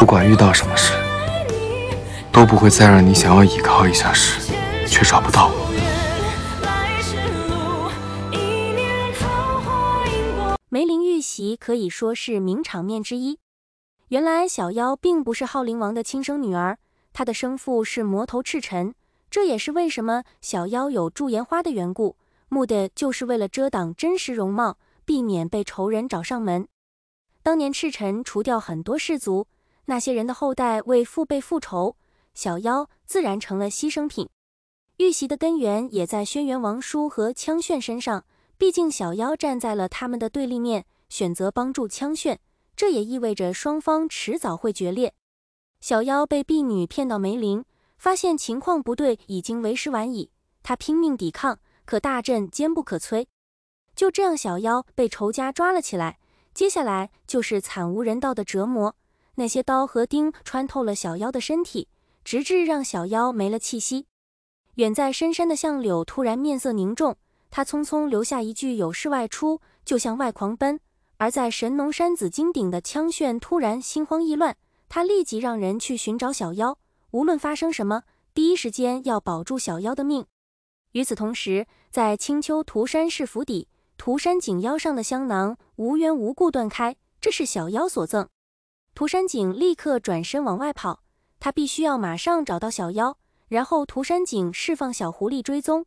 不管遇到什么事，都不会再让你想要依靠一下时，却找不到我。梅林遇袭可以说是名场面之一。原来小妖并不是浩灵王的亲生女儿，她的生父是魔头赤尘。这也是为什么小妖有驻颜花的缘故，目的就是为了遮挡真实容貌，避免被仇人找上门。当年赤尘除掉很多氏族，那些人的后代为父辈复仇，小妖自然成了牺牲品。遇袭的根源也在轩辕王叔和枪炫身上。毕竟小妖站在了他们的对立面，选择帮助枪炫，这也意味着双方迟早会决裂。小妖被婢女骗到梅林，发现情况不对，已经为时晚矣。他拼命抵抗，可大阵坚不可摧。就这样，小妖被仇家抓了起来。接下来就是惨无人道的折磨，那些刀和钉穿透了小妖的身体，直至让小妖没了气息。远在深山的相柳突然面色凝重。他匆匆留下一句“有事外出”，就向外狂奔。而在神农山紫金顶的枪炫突然心慌意乱，他立即让人去寻找小妖，无论发生什么，第一时间要保住小妖的命。与此同时，在青丘涂山氏府邸，涂山璟腰上的香囊无缘无故断开，这是小妖所赠。涂山璟立刻转身往外跑，他必须要马上找到小妖，然后涂山璟释放小狐狸追踪。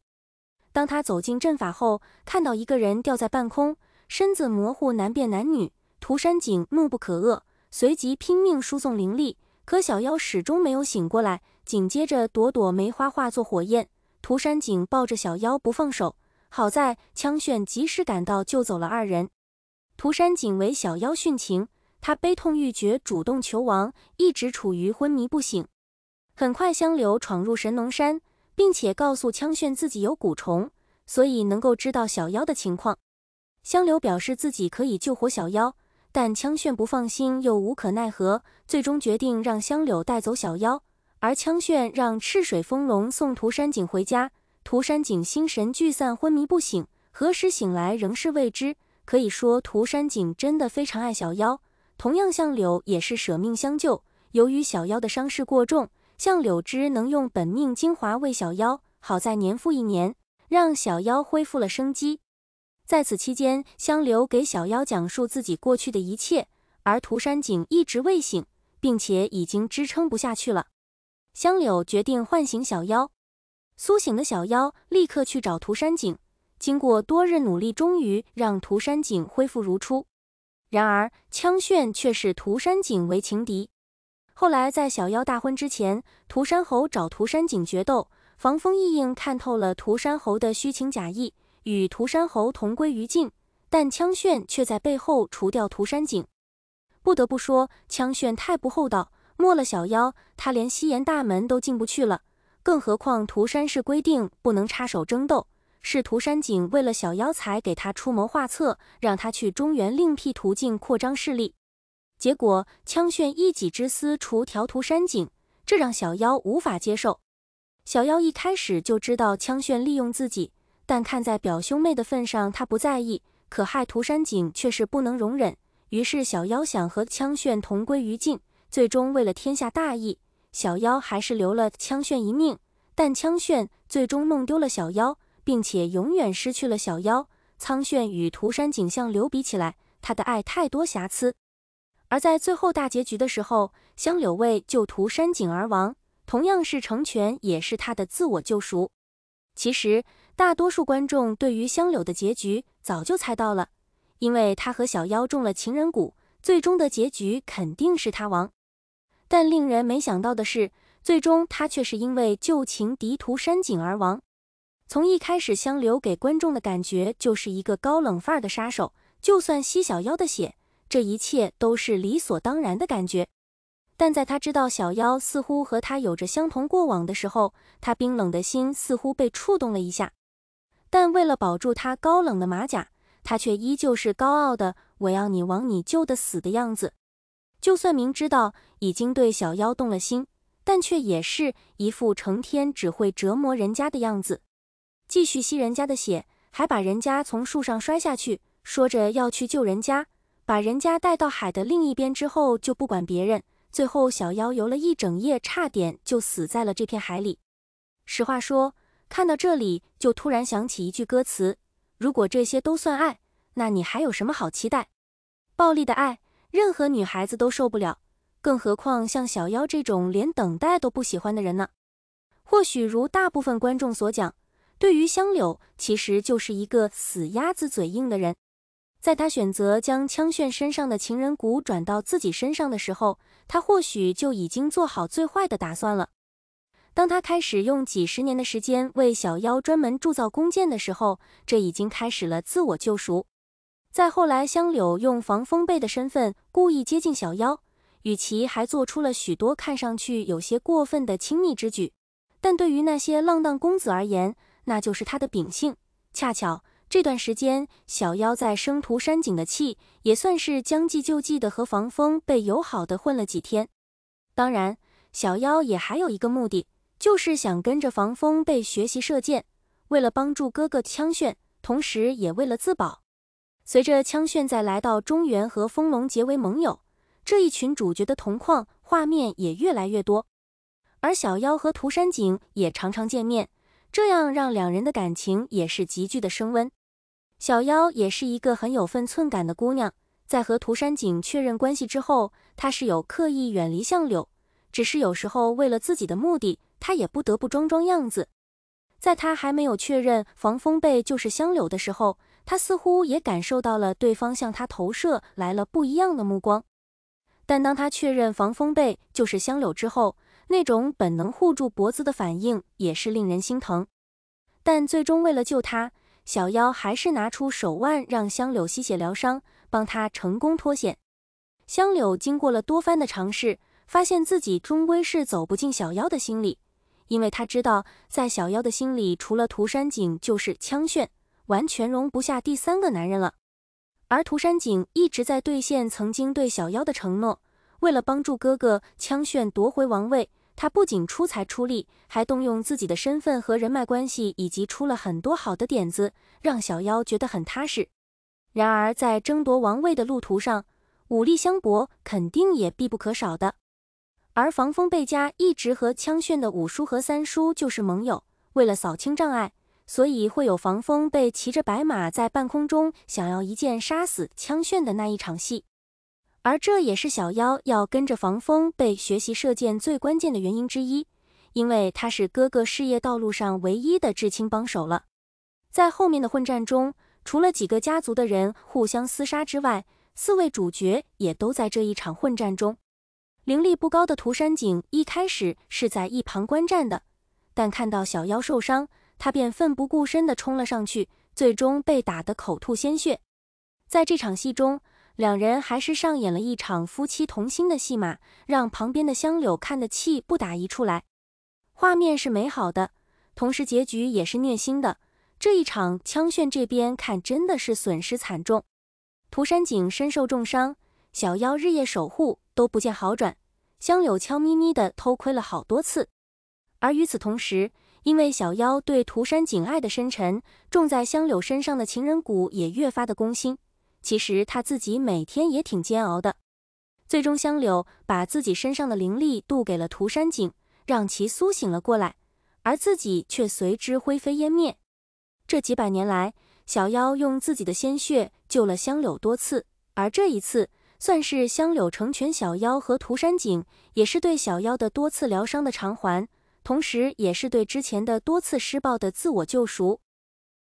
当他走进阵法后，看到一个人吊在半空，身子模糊，难辨男女。涂山璟怒不可遏，随即拼命输送灵力，可小妖始终没有醒过来。紧接着，朵朵梅花化作火焰，涂山璟抱着小妖不放手。好在枪炫及时赶到，救走了二人。涂山璟为小妖殉情，他悲痛欲绝，主动求亡，一直处于昏迷不醒。很快，香柳闯入神农山。并且告诉枪炫自己有蛊虫，所以能够知道小妖的情况。香柳表示自己可以救活小妖，但枪炫不放心，又无可奈何，最终决定让香柳带走小妖。而枪炫让赤水风龙送涂山璟回家，涂山璟心神俱散，昏迷不醒，何时醒来仍是未知。可以说，涂山璟真的非常爱小妖。同样，相柳也是舍命相救。由于小妖的伤势过重。向柳枝能用本命精华喂小妖，好在年复一年，让小妖恢复了生机。在此期间，香柳给小妖讲述自己过去的一切，而涂山璟一直未醒，并且已经支撑不下去了。香柳决定唤醒小妖，苏醒的小妖立刻去找涂山璟，经过多日努力，终于让涂山璟恢复如初。然而，枪炫却视涂山璟为情敌。后来，在小妖大婚之前，涂山侯找涂山璟决斗，防风意应看透了涂山侯的虚情假意，与涂山侯同归于尽。但枪炫却在背后除掉涂山璟。不得不说，枪炫太不厚道，没了小妖，他连西岩大门都进不去了。更何况涂山氏规定不能插手争斗，是涂山璟为了小妖才给他出谋划策，让他去中原另辟途径扩张势力。结果，枪炫一己之私除条涂山璟，这让小妖无法接受。小妖一开始就知道枪炫利用自己，但看在表兄妹的份上，他不在意。可害涂山璟却是不能容忍，于是小妖想和枪炫同归于尽。最终，为了天下大义，小妖还是留了枪炫一命。但枪炫最终弄丢了小妖，并且永远失去了小妖。苍炫与涂山璟相留比起来，他的爱太多瑕疵。而在最后大结局的时候，香柳为救涂山璟而亡，同样是成全，也是他的自我救赎。其实，大多数观众对于香柳的结局早就猜到了，因为他和小妖中了情人蛊，最终的结局肯定是他亡。但令人没想到的是，最终他却是因为旧情敌涂山璟而亡。从一开始，香流给观众的感觉就是一个高冷范儿的杀手，就算吸小妖的血。这一切都是理所当然的感觉，但在他知道小妖似乎和他有着相同过往的时候，他冰冷的心似乎被触动了一下。但为了保住他高冷的马甲，他却依旧是高傲的“我要你往你救的死”的样子。就算明知道已经对小妖动了心，但却也是一副成天只会折磨人家的样子，继续吸人家的血，还把人家从树上摔下去，说着要去救人家。把人家带到海的另一边之后就不管别人，最后小妖游了一整夜，差点就死在了这片海里。实话说，看到这里就突然想起一句歌词：如果这些都算爱，那你还有什么好期待？暴力的爱，任何女孩子都受不了，更何况像小妖这种连等待都不喜欢的人呢？或许如大部分观众所讲，对于香柳其实就是一个死鸭子嘴硬的人。在他选择将枪炫身上的情人骨转到自己身上的时候，他或许就已经做好最坏的打算了。当他开始用几十年的时间为小妖专门铸造弓箭的时候，这已经开始了自我救赎。再后来，香柳用防风被的身份故意接近小妖，与其还做出了许多看上去有些过分的亲密之举。但对于那些浪荡公子而言，那就是他的秉性。恰巧这段时间，小妖在生徒山景的气，也算是将计就计的和防风被友好的混了几天。当然，小妖也还有一个目的，就是想跟着防风被学习射箭，为了帮助哥哥枪炫，同时也为了自保。随着枪炫在来到中原和风龙结为盟友，这一群主角的同框画面也越来越多。而小妖和涂山璟也常常见面，这样让两人的感情也是急剧的升温。小妖也是一个很有分寸感的姑娘，在和涂山璟确认关系之后，她是有刻意远离相柳，只是有时候为了自己的目的，她也不得不装装样子。在她还没有确认防风背就是香柳的时候，他似乎也感受到了对方向他投射来了不一样的目光。但当他确认防风被就是香柳之后，那种本能护住脖子的反应也是令人心疼，但最终为了救他，小妖还是拿出手腕让香柳吸血疗伤，帮他成功脱险。香柳经过了多番的尝试，发现自己终归是走不进小妖的心里，因为他知道在小妖的心里，除了涂山璟就是枪炫，完全容不下第三个男人了。而涂山璟一直在兑现曾经对小妖的承诺，为了帮助哥哥枪炫夺回王位。他不仅出财出力，还动用自己的身份和人脉关系，以及出了很多好的点子，让小妖觉得很踏实。然而，在争夺王位的路途上，武力相搏肯定也必不可少的。而防风贝家一直和枪炫的五叔和三叔就是盟友，为了扫清障碍，所以会有防风被骑着白马在半空中想要一箭杀死枪炫的那一场戏。而这也是小妖要跟着防风被学习射箭最关键的原因之一，因为他是哥哥事业道路上唯一的至亲帮手了。在后面的混战中，除了几个家族的人互相厮杀之外，四位主角也都在这一场混战中。灵力不高的涂山璟一开始是在一旁观战的，但看到小妖受伤，他便奋不顾身地冲了上去，最终被打得口吐鲜血。在这场戏中。两人还是上演了一场夫妻同心的戏码，让旁边的香柳看得气不打一处来。画面是美好的，同时结局也是虐心的。这一场枪炫这边看真的是损失惨重，涂山璟身受重伤，小妖日夜守护都不见好转，香柳悄咪咪的偷窥了好多次。而与此同时，因为小妖对涂山璟爱的深沉，种在香柳身上的情人骨也越发的攻心。其实他自己每天也挺煎熬的，最终香柳把自己身上的灵力渡给了涂山璟，让其苏醒了过来，而自己却随之灰飞烟灭。这几百年来，小妖用自己的鲜血救了香柳多次，而这一次算是香柳成全小妖和涂山璟，也是对小妖的多次疗伤的偿还，同时也是对之前的多次施暴的自我救赎。